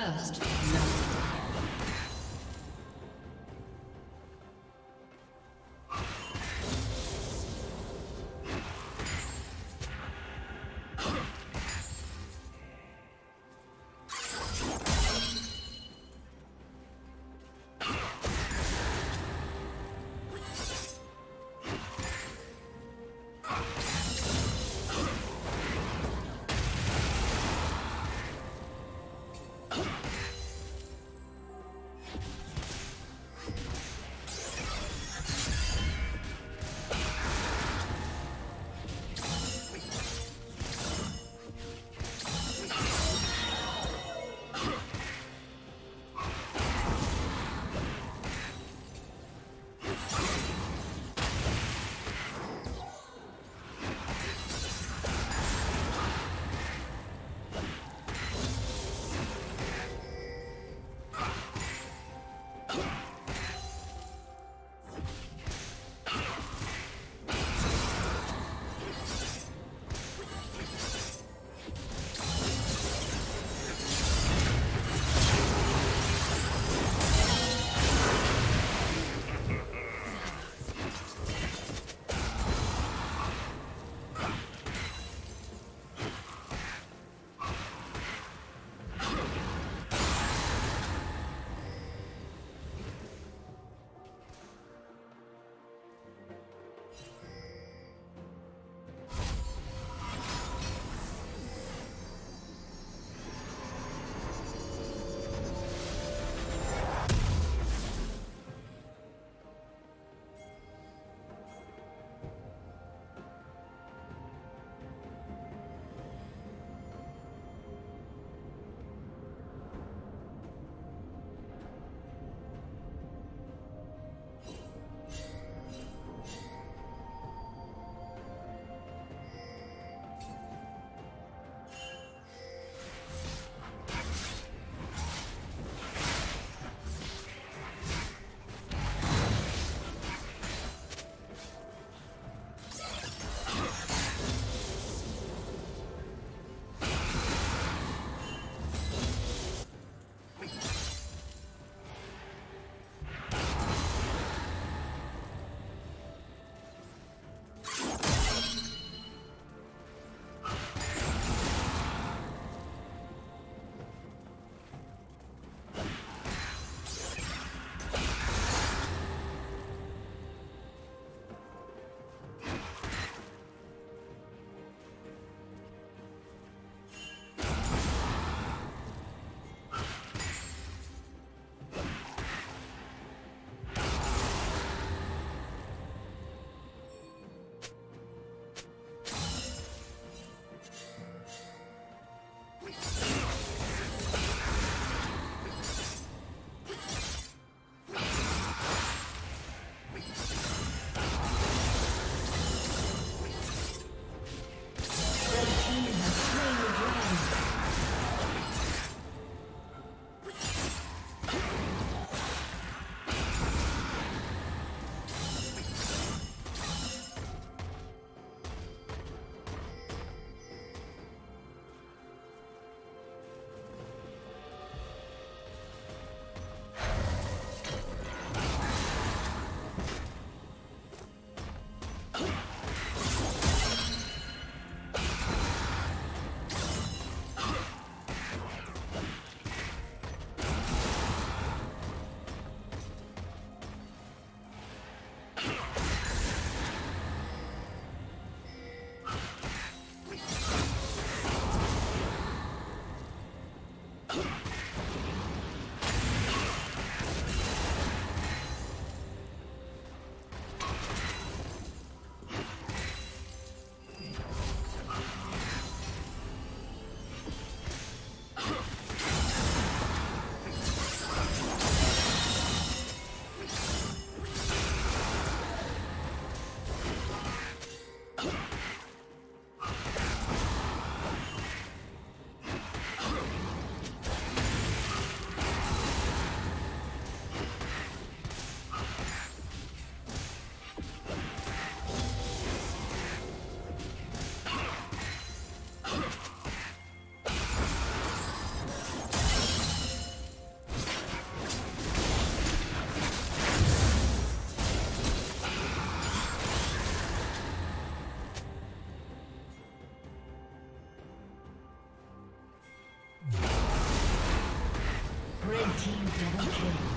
First blood. Double kill.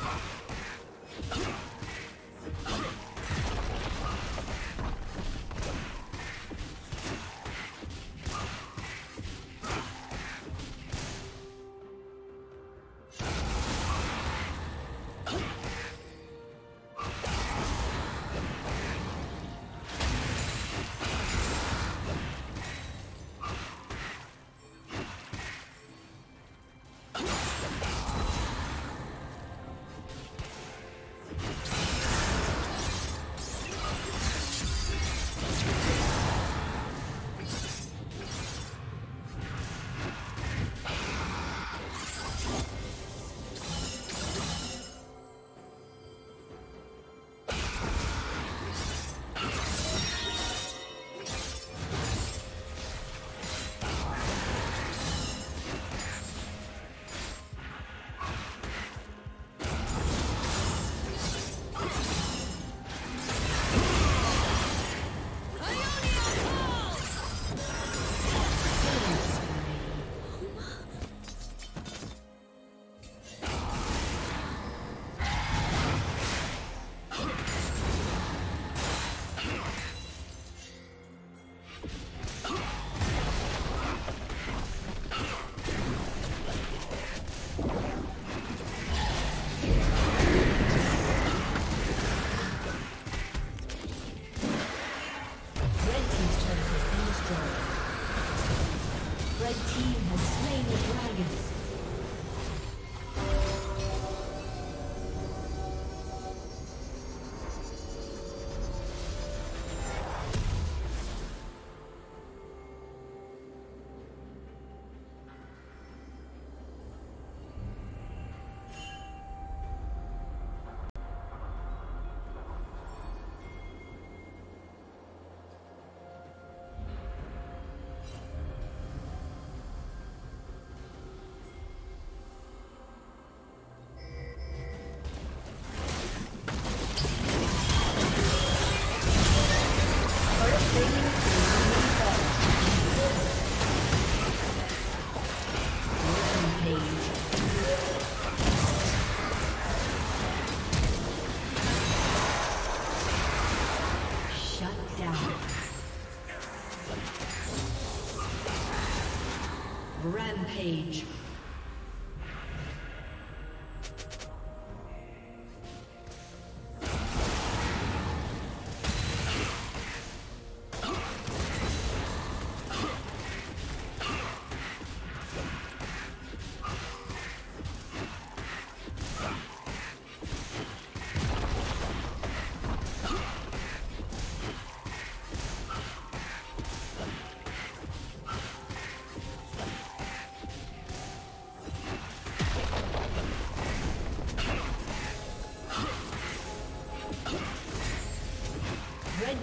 Come.